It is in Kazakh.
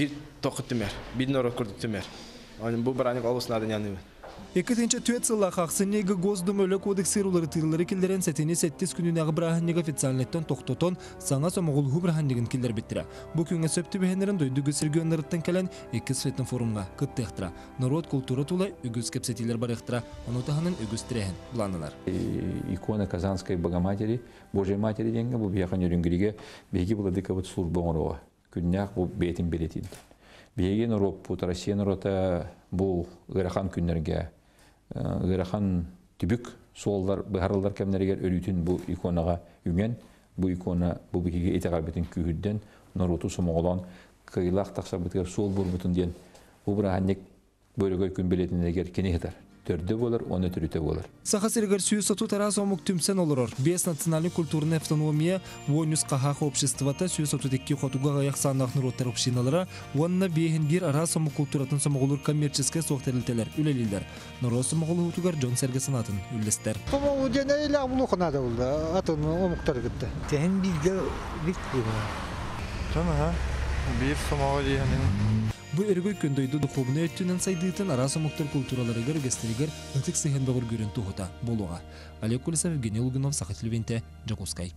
Bir toqut tümer, bir noro kurduk tümer. Onun bu baranik olsun adın yanı. Эккетинче түет сылла хақсыннеги госдумөлө кодекси рулары тыылары киллерен сетини сеттис күнүнагы брааханнег официальнеттен токтотон саңа сомогулху брааханнегин киллер биттира. Бу күнгө сөптү бехенерин дойдугу сиргөннөрүттен келен эки светин форумга кыттыктыра. Народ культура тулай үгүз кепсетилер барыктыра. Онутаханын үгүз тирехин планылар. И- икона Казанской Богоматери, Божьей Матери деньги, bu бияхан өрүнгүриге беги була дыка вот бу бетин беретин. Беген роп пут Россия рота бу ырахан күннерге, ырахан түбүк солдар быһарылдар кемнерге өрүтүн бу иконага үңен, бу икона бу бигиге этегабетин күйүдден нороту сомоголон кыйлах такса битер сол бурбутун ден. Бираханник бөлөгөй күн хетер. Төрдө болар, оны түрүтө болар. Саха сиргер сүйүс сату тарасомук түмсен олорор. Бес национальный культурный автономия, вонюс кахах обществата сүйүс сату текки хотуга гаяк санах нуроттар общиналара, вонна бейхин бир арасомук культуратын самоголур коммерческий сохтерилтелер, үлелилер. Норос самоголу хутугар Джон Серге санатын үллестер. Да булды. Атын омуктар. Тен бит бир. Бу эргөй көндөйдү духовный өттүнөн сайдыытын арасомуктар культураларыгар гестеригер ытык сehen багыр көрүн тухута болуга. Олег Кулисов, Евгений Лугунов, Сахат Левенте, Джакускай.